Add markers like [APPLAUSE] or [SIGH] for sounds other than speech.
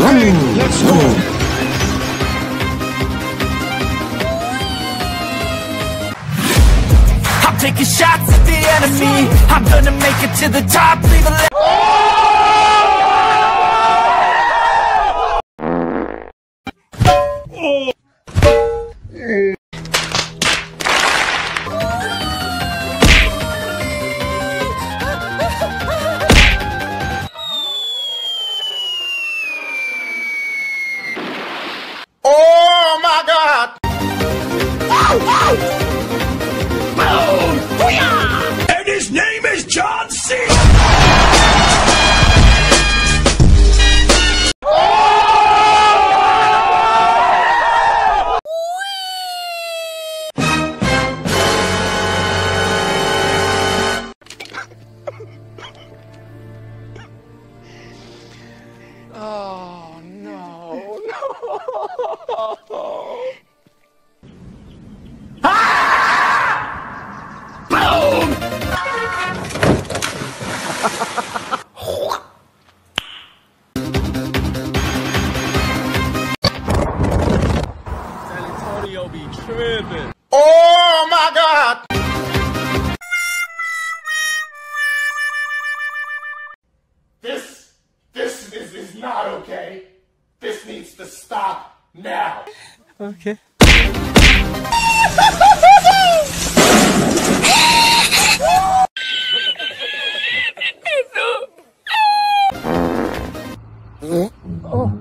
Okay, let's go. I'm taking shots at the enemy. I'm gonna make it to the top. Leave a le- Oh And his name is John C. Oh [LAUGHS] tripping. Oh my God. This, this is, is not okay. This needs to stop now. Okay. [LAUGHS] oh.